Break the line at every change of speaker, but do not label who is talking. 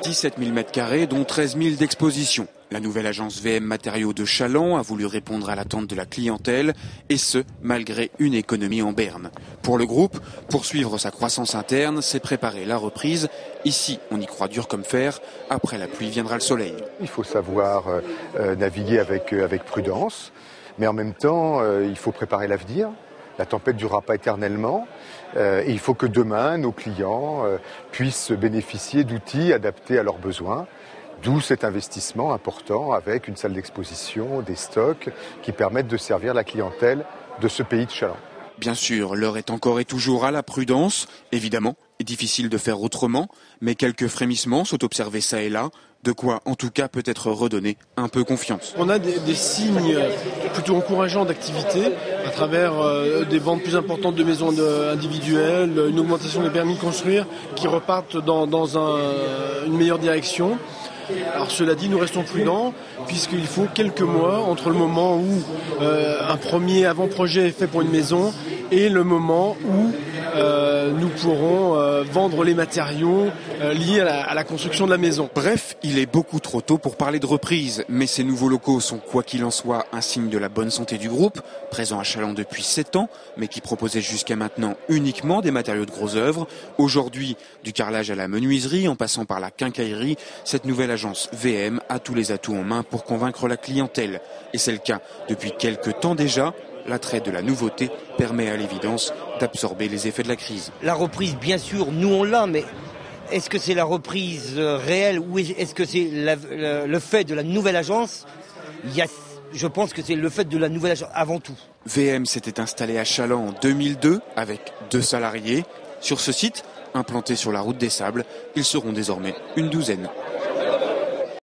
17 000 m2, dont 13 000 d'exposition. La nouvelle agence VM Matériaux de Chaland a voulu répondre à l'attente de la clientèle, et ce, malgré une économie en berne. Pour le groupe, poursuivre sa croissance interne, c'est préparer la reprise. Ici, on y croit dur comme fer. Après la pluie viendra le soleil.
Il faut savoir euh, euh, naviguer avec, euh, avec prudence, mais en même temps, il faut préparer l'avenir. La tempête ne durera pas éternellement. et il faut que demain, nos clients puissent bénéficier d'outils adaptés à leurs besoins. D'où cet investissement important avec une salle d'exposition, des stocks qui permettent de servir la clientèle de ce pays de Chaland.
Bien sûr, l'heure est encore et toujours à la prudence. Évidemment, difficile de faire autrement, mais quelques frémissements sont observés ça et là, de quoi en tout cas peut-être redonner un peu confiance.
On a des, signes plutôt encourageants d'activité à travers euh, des ventes plus importantes de maisons individuelles, une augmentation des permis de construire qui repartent dans, une meilleure direction. Alors cela dit, nous restons prudents puisqu'il faut quelques mois entre le moment où euh, un premier avant-projet est fait pour une maison et le moment où euh, nous pourrons euh, vendre les matériaux euh, liés à la, construction de la maison.
Bref, il est beaucoup trop tôt pour parler de reprise, mais ces nouveaux locaux sont quoi qu'il en soit un signe de la bonne santé du groupe, présent à Chaland depuis 7 ans, mais qui proposait jusqu'à maintenant uniquement des matériaux de gros œuvres. Aujourd'hui, du carrelage à la menuiserie, en passant par la quincaillerie, cette nouvelle agence VM a tous les atouts en main pour convaincre la clientèle. Et c'est le cas depuis quelques temps déjà l'attrait de la nouveauté permet à l'évidence d'absorber les effets de la crise.
La reprise, bien sûr, nous on l'a, mais est-ce que c'est la reprise euh, réelle ou est-ce que c'est le fait de la nouvelle agence? Je pense que c'est le fait de la nouvelle agence avant tout.
VM s'était installé à Chaland en 2002 avec deux salariés. Sur ce site, implanté sur la route des sables, ils seront désormais une douzaine.